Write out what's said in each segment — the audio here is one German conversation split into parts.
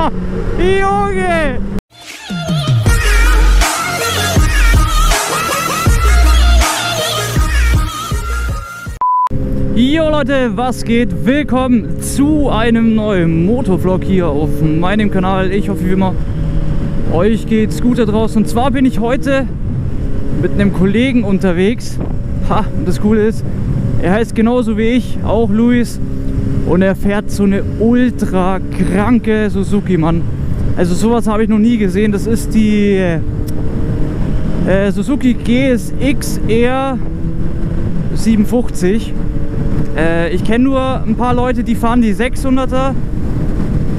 Junge! Jo Leute, was geht? Willkommen zu einem neuen Motovlog hier auf meinem Kanal. Ich hoffe wie immer, euch geht's gut da draußen. Und zwar bin ich heute mit einem Kollegen unterwegs. Ha, und das Coole ist, er heißt genauso wie ich, auch Luis. Und er fährt so eine ultra kranke Suzuki, Mann. Also sowas habe ich noch nie gesehen. Das ist die äh, Suzuki GSX R 57. Äh, ich kenne nur ein paar Leute, die fahren die 600er.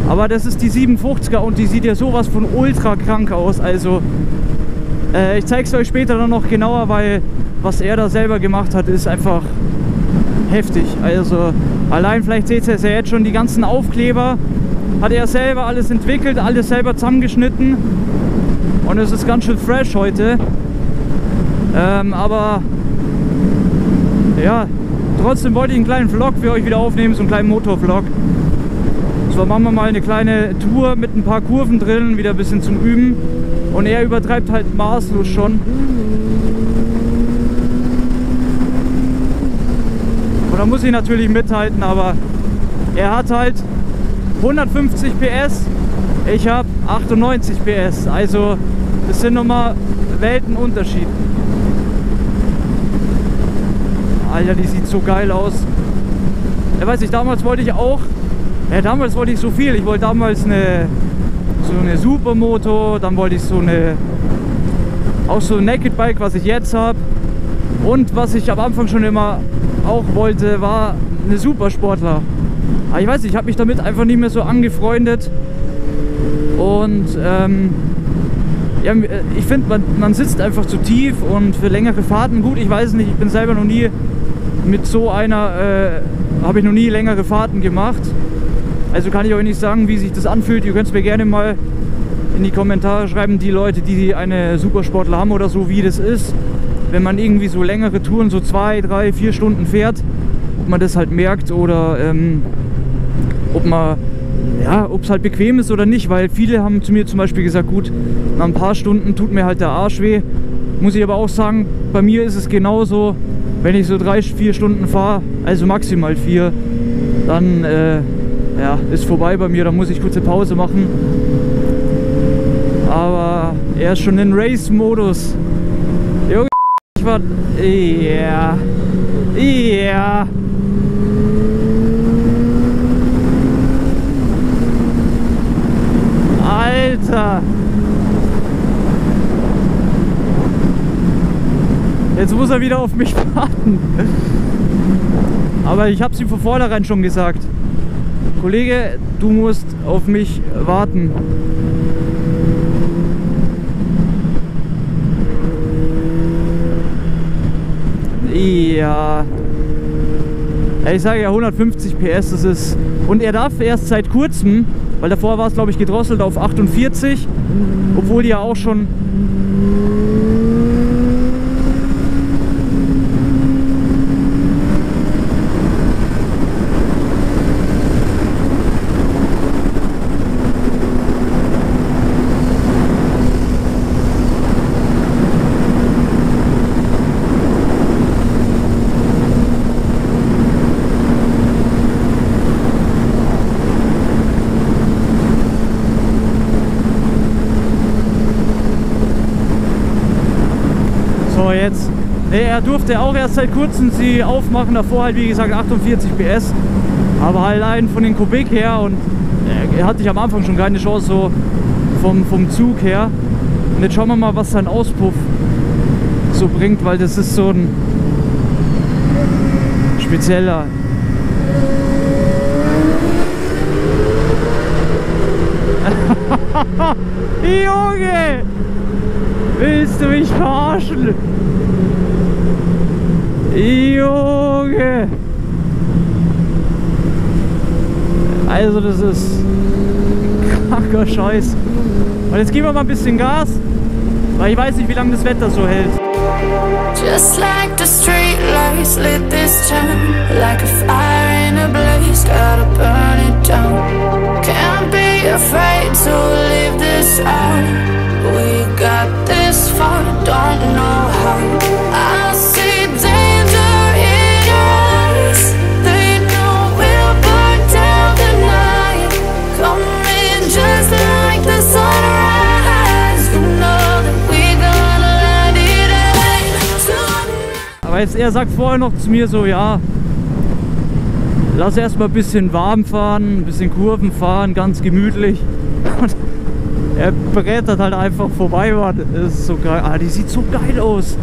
Aber das ist die 57er und die sieht ja sowas von ultra krank aus. Also äh, ich zeige es euch später dann noch genauer, weil was er da selber gemacht hat, ist einfach heftig. Also allein vielleicht seht ihr es ja jetzt schon, die ganzen Aufkleber hat er selber alles entwickelt, alles selber zusammengeschnitten. Und es ist ganz schön fresh heute. Ähm, aber ja, trotzdem wollte ich einen kleinen Vlog für euch wieder aufnehmen, so einen kleinen Motorvlog. So machen wir mal eine kleine Tour mit ein paar Kurven drin, wieder ein bisschen zum Üben. Und er übertreibt halt maßlos schon. Und da muss ich natürlich mithalten, aber er hat halt 150 PS, ich habe 98 PS. Also das sind nochmal Weltenunterschied. Alter, die sieht so geil aus. Ja, weiß ich, damals wollte ich auch, ja, damals wollte ich so viel. Ich wollte damals eine, so eine Supermoto, dann wollte ich so eine, auch so ein Naked Bike, was ich jetzt habe. Und was ich am Anfang schon immer auch wollte, war eine Supersportler. Aber ich weiß nicht, ich habe mich damit einfach nicht mehr so angefreundet. Und ähm, ja, ich finde, man, man sitzt einfach zu tief und für längere Fahrten, gut, ich weiß nicht, ich bin selber noch nie mit so einer äh, habe ich noch nie längere Fahrten gemacht. Also kann ich euch nicht sagen, wie sich das anfühlt. Ihr könnt es mir gerne mal in die Kommentare schreiben, die Leute, die eine Supersportler haben oder so, wie das ist. Wenn man irgendwie so längere Touren, so zwei, drei, vier Stunden fährt, ob man das halt merkt oder ähm, ob man ja, ob es halt bequem ist oder nicht, weil viele haben zu mir zum Beispiel gesagt, gut, nach ein paar Stunden tut mir halt der Arsch weh. Muss ich aber auch sagen, bei mir ist es genauso, wenn ich so drei, vier Stunden fahre, also maximal vier, dann äh, ja, ist vorbei bei mir, dann muss ich kurze Pause machen. Aber er ist schon in Race-Modus. Ich war... Ja. Ja. Alter. Jetzt muss er wieder auf mich warten. Aber ich habe es ihm von vornherein schon gesagt. Kollege, du musst auf mich warten. Ja. Ich sage ja 150 PS, das ist... Und er darf erst seit kurzem, weil davor war es glaube ich gedrosselt auf 48, obwohl die ja auch schon jetzt. Nee, er durfte auch erst seit kurzem sie aufmachen, davor halt wie gesagt 48 PS. Aber halt allein von den Kubik her und er hatte ich am Anfang schon keine Chance so vom, vom Zug her. Und jetzt schauen wir mal, was sein Auspuff so bringt, weil das ist so ein spezieller. Junge! Willst du mich verarschen? Junge! Also das ist kranker Scheiß. Und jetzt geben wir mal ein bisschen Gas, weil ich weiß nicht, wie lange das Wetter so hält. Just like the street lights lit this town Like a fire in a blaze, gotta burn it down Can't be afraid weiß, er sagt vorher noch zu mir so, ja, lass erstmal ein bisschen warm fahren, ein bisschen Kurven fahren, ganz gemütlich. Und er brettert halt einfach vorbei, Mann. Das ist so geil. Ah, die sieht so geil aus.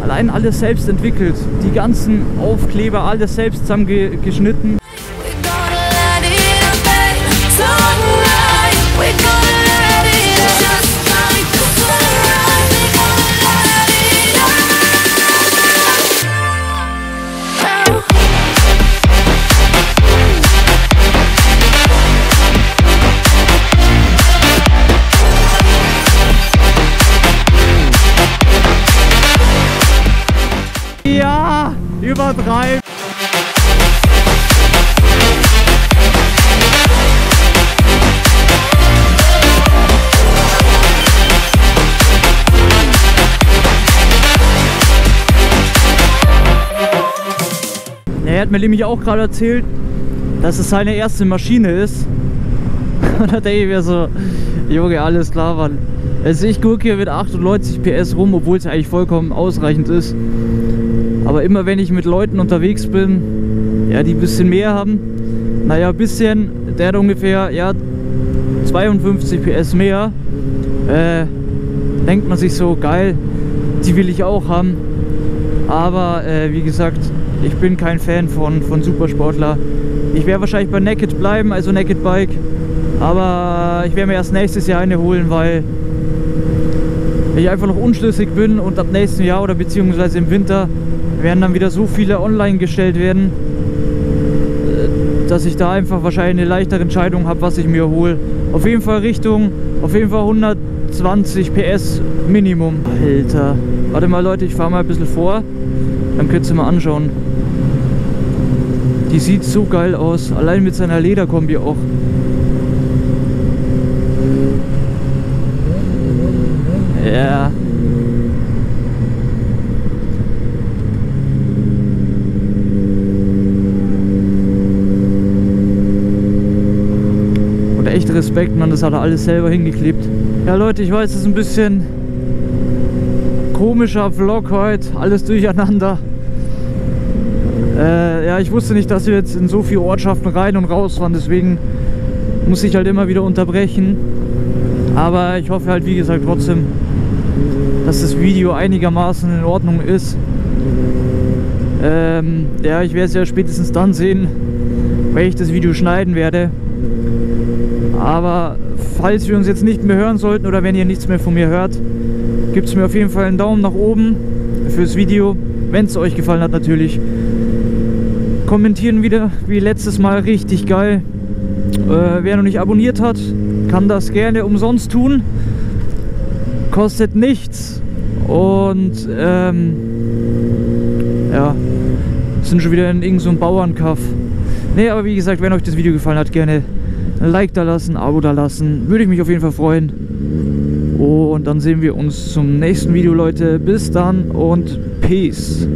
Allein alles selbst entwickelt. Die ganzen Aufkleber, alles selbst zusammengeschnitten. Übertreib. Er hat mir nämlich auch gerade erzählt, dass es seine erste Maschine ist. Und da denke ich mir so, Junge, alles klar, Mann. Also ich gucke hier mit 98 PS rum, obwohl es eigentlich vollkommen ausreichend ist. Aber immer wenn ich mit Leuten unterwegs bin, ja, die ein bisschen mehr haben, naja, ein bisschen, der hat ungefähr, ja, 52 PS mehr, äh, denkt man sich so, geil, die will ich auch haben. Aber äh, wie gesagt, ich bin kein Fan von, von Supersportler. Ich werde wahrscheinlich bei Naked bleiben, also Naked Bike. Aber ich werde mir erst nächstes Jahr eine holen, weil ich einfach noch unschlüssig bin und ab nächsten Jahr oder beziehungsweise im Winter werden dann wieder so viele online gestellt werden, äh, dass ich da einfach wahrscheinlich eine leichtere Entscheidung habe, was ich mir hole. Auf jeden Fall Richtung, auf jeden Fall 120 PS Minimum. Alter. Warte mal Leute, ich fahre mal ein bisschen vor. Dann könnt ihr mal anschauen. Die sieht so geil aus. Allein mit seiner Lederkombi auch. Ja. Und echt Respekt, man, das hat er alles selber hingeklebt. Ja Leute, ich weiß, es ist ein bisschen komischer Vlog heute, alles durcheinander. Äh, ja, ich wusste nicht, dass wir jetzt in so viele Ortschaften rein und raus fahren, deswegen muss ich halt immer wieder unterbrechen. Aber ich hoffe halt, wie gesagt, trotzdem, dass das Video einigermaßen in Ordnung ist. Ähm, ja, ich werde es ja spätestens dann sehen, wenn ich das Video schneiden werde. Aber falls wir uns jetzt nicht mehr hören sollten oder wenn ihr nichts mehr von mir hört, gibt es mir auf jeden Fall einen Daumen nach oben fürs Video, wenn es euch gefallen hat natürlich. Kommentieren wieder wie letztes Mal richtig geil. Äh, wer noch nicht abonniert hat, kann das gerne umsonst tun. Kostet nichts. Und ähm, ja, sind schon wieder in irgendeinem so Bauernkaff. Ne, aber wie gesagt, wenn euch das Video gefallen hat, gerne ein Like da lassen, ein Abo da lassen. Würde ich mich auf jeden Fall freuen. Und dann sehen wir uns zum nächsten Video, Leute. Bis dann und Peace.